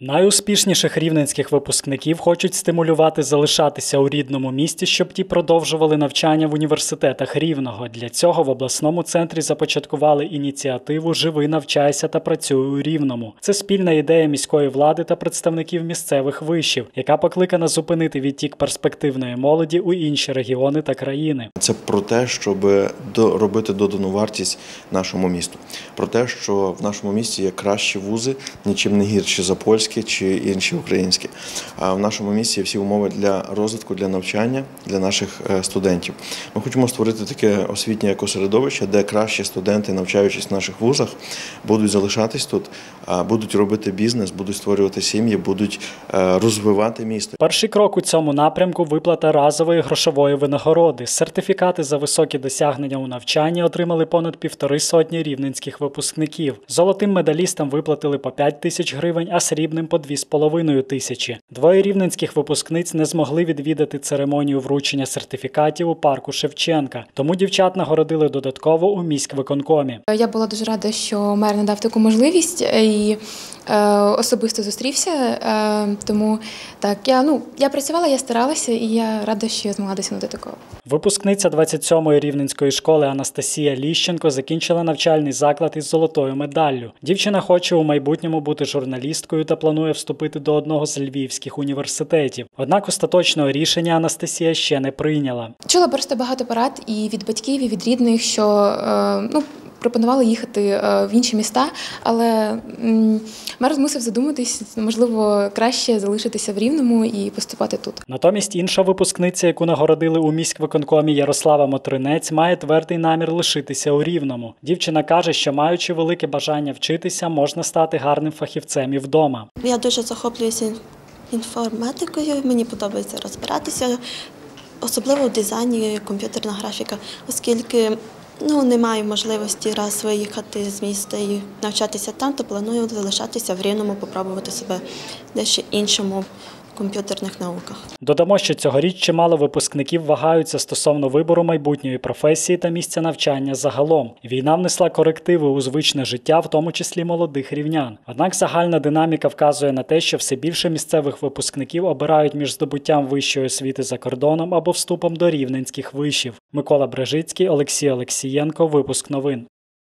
Найуспішніших рівненських випускників хочуть стимулювати залишатися у рідному місті, щоб ті продовжували навчання в університетах рівного. Для цього в обласному центрі започаткували ініціативу Живи, навчайся та працюй у рівному. Це спільна ідея міської влади та представників місцевих вишів, яка покликана зупинити відтік перспективної молоді у інші регіони та країни. Це про те, щоб робити додану вартість нашому місту. Про те, що в нашому місті є кращі вузи, нічим не гірші за польські чи інші українські. А в нашому місті є всі умови для розвитку, для навчання для наших е, студентів. Ми хочемо створити таке освітнє екосередовище, де кращі студенти, навчаючись в наших вузах, будуть залишатись тут, будуть робити бізнес, будуть створювати сім'ї, будуть е, розвивати місто. Перший крок у цьому напрямку виплата разової грошової винагороди. Сертифікати за високі досягнення у навчанні отримали понад півтори сотні рівненських випускників. Золотим медалістам виплатили по 5 тисяч гривень, а срібним по 2,5 тисячі. Двоє рівненських випускниць не змогли відвідати церемонію вручення сертифікатів у парку Шевченка, тому дівчат нагородили додатково у міськвиконкомі. Я була дуже рада, що мер надав таку можливість е, і е, особисто зустрівся. Е, тому так, я ну я працювала, я старалася, і я рада, що я змогла досягнути такого. Випускниця 27-ї рівненської школи Анастасія Ліщенко закінчила навчальний заклад із золотою медаллю. Дівчина хоче у майбутньому бути журналісткою та планує вступити до одного з львівських університетів. Однак остаточного рішення Анастасія ще не прийняла. Чула просто багато порад і від батьків, і від рідних, що е, ну. Пропонували їхати е, в інші міста, але мер змусив задуматись, можливо, краще залишитися в Рівному і поступати тут. Натомість інша випускниця, яку нагородили у міськвиконкомі Ярослава Мотринець, має твердий намір лишитися у рівному. Дівчина каже, що маючи велике бажання вчитися, можна стати гарним фахівцем і вдома. Я дуже захоплююся інформатикою, мені подобається розбиратися, особливо в дизайні комп'ютерна графіка, оскільки ну, не маю можливості раз виїхати з міста і навчатися там, то планую залишатися в Рівному, попробувати себе дещо іншому комп'ютерних науках. Додамо, що цьогоріч чимало випускників вагаються стосовно вибору майбутньої професії та місця навчання загалом. Війна внесла корективи у звичне життя, в тому числі молодих рівнян. Однак загальна динаміка вказує на те, що все більше місцевих випускників обирають між здобуттям вищої освіти за кордоном або вступом до рівненських вишів. Микола Брежицький, Олексій Олексієнко. Випуск новин.